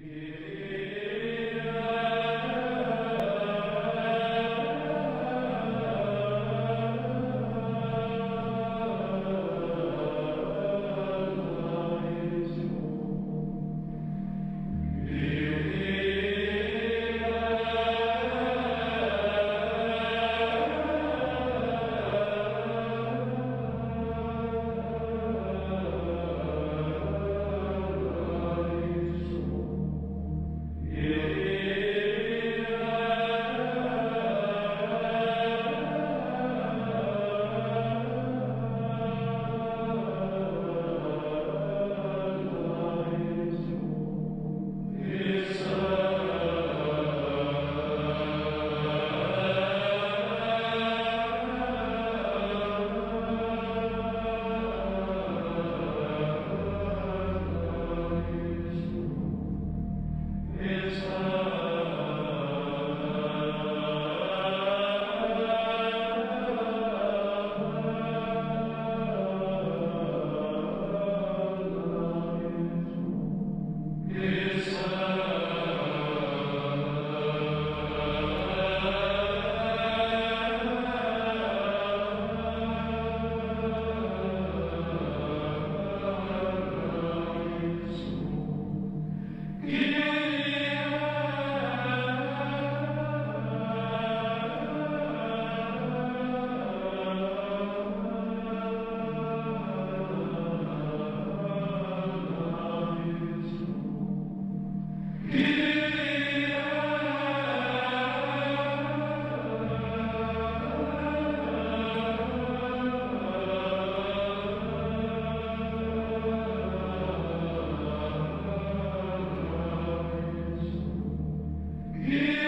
Yeah. Krishna. Yeah.